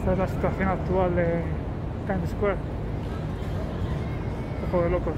Esta es la situación actual de Times Square. Un poco de locos.